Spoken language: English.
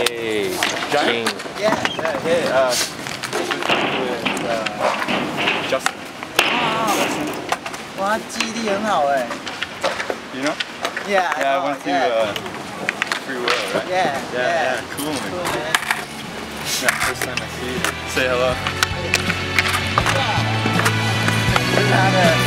Hey, Giant? King. Yeah, yeah, yeah. Uh, with, uh, Justin. good. You know? Yeah. Yeah, I know, went to yeah. uh, Free Will, right? Yeah, Yeah, yeah, cool, man. Cool, man. Yeah, first time I see you. Say hello. Yeah.